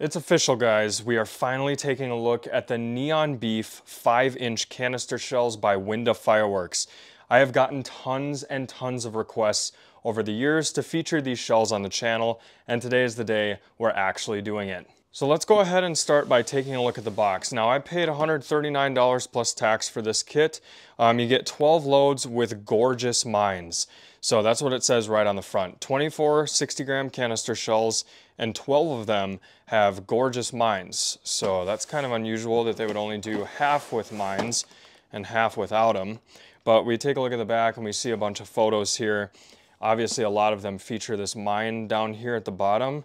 It's official, guys. We are finally taking a look at the Neon Beef 5-inch canister shells by Winda Fireworks. I have gotten tons and tons of requests over the years to feature these shells on the channel, and today is the day we're actually doing it. So let's go ahead and start by taking a look at the box. Now I paid $139 plus tax for this kit. Um, you get 12 loads with gorgeous mines. So that's what it says right on the front. 24 60 gram canister shells and 12 of them have gorgeous mines. So that's kind of unusual that they would only do half with mines and half without them. But we take a look at the back and we see a bunch of photos here. Obviously a lot of them feature this mine down here at the bottom.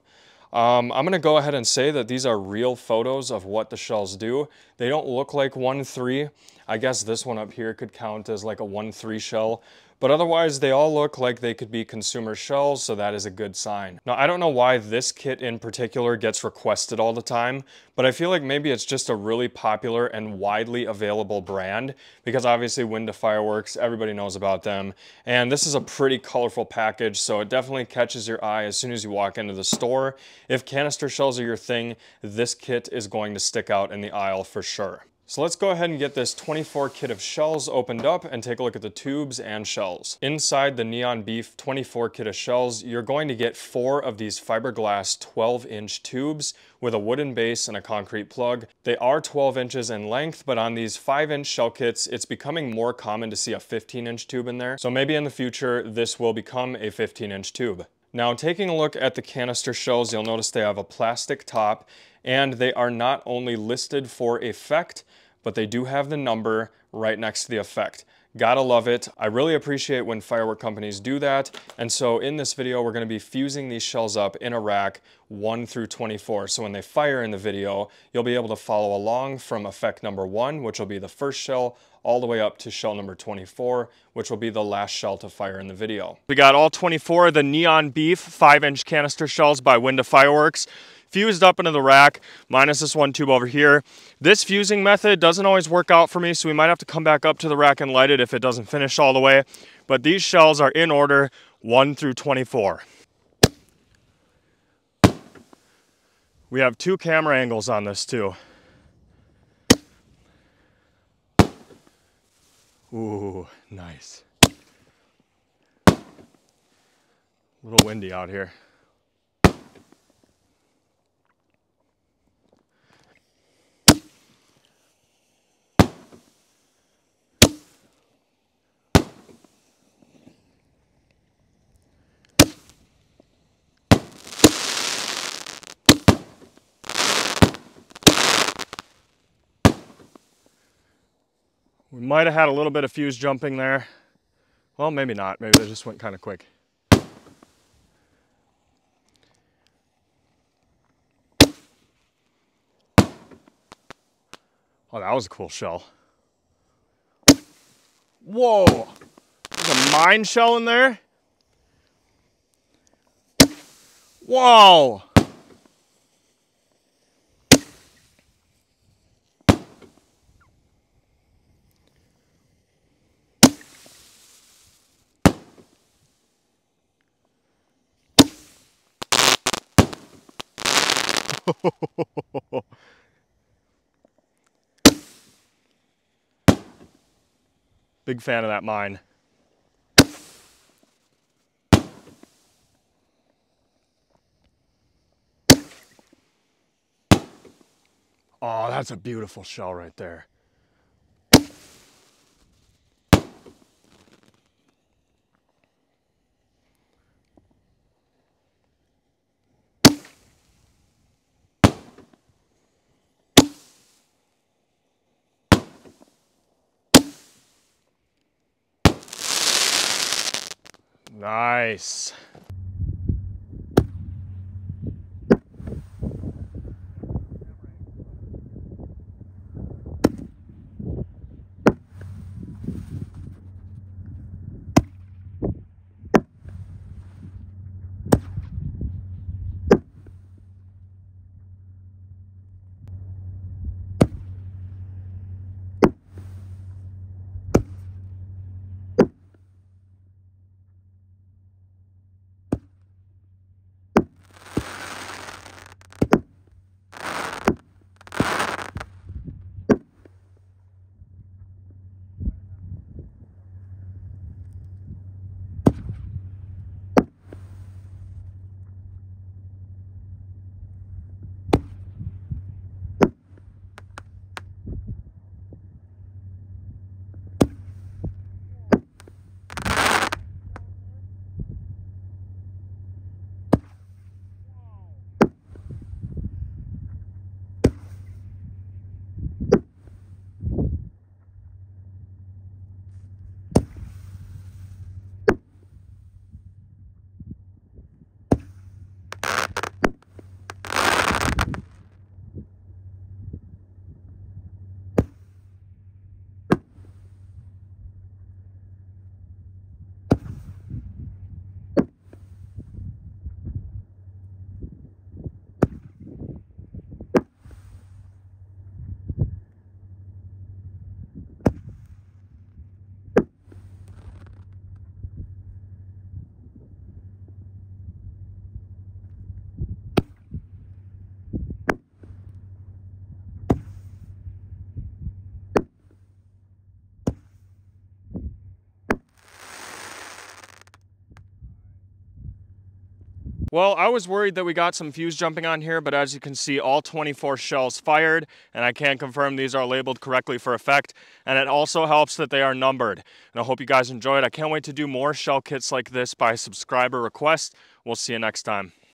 Um, I'm gonna go ahead and say that these are real photos of what the shells do. They don't look like 1-3. I guess this one up here could count as like a 1-3 shell, but otherwise they all look like they could be consumer shells, so that is a good sign. Now, I don't know why this kit in particular gets requested all the time, but I feel like maybe it's just a really popular and widely available brand, because obviously Winda Fireworks, everybody knows about them, and this is a pretty colorful package, so it definitely catches your eye as soon as you walk into the store. If canister shells are your thing, this kit is going to stick out in the aisle for sure. So let's go ahead and get this 24 kit of shells opened up and take a look at the tubes and shells. Inside the Neon Beef 24 kit of shells, you're going to get four of these fiberglass 12 inch tubes with a wooden base and a concrete plug. They are 12 inches in length, but on these 5 inch shell kits, it's becoming more common to see a 15 inch tube in there. So maybe in the future, this will become a 15 inch tube. Now taking a look at the canister shells, you'll notice they have a plastic top and they are not only listed for effect, but they do have the number right next to the effect. Gotta love it. I really appreciate when firework companies do that. And so in this video, we're gonna be fusing these shells up in a rack 1 through 24. So when they fire in the video, you'll be able to follow along from effect number one, which will be the first shell, all the way up to shell number 24, which will be the last shell to fire in the video. We got all 24 of the Neon Beef 5-inch canister shells by Winda Fireworks fused up into the rack, minus this one tube over here. This fusing method doesn't always work out for me, so we might have to come back up to the rack and light it if it doesn't finish all the way. But these shells are in order 1 through 24. We have two camera angles on this too. Ooh, nice. A little windy out here. We might have had a little bit of fuse jumping there. Well, maybe not. Maybe they just went kind of quick. Oh, that was a cool shell. Whoa! There's a mine shell in there? Whoa! Big fan of that mine. Oh, that's a beautiful shell right there. Nice. Well, I was worried that we got some fuse jumping on here, but as you can see, all 24 shells fired, and I can confirm these are labeled correctly for effect, and it also helps that they are numbered. And I hope you guys enjoyed. I can't wait to do more shell kits like this by subscriber request. We'll see you next time.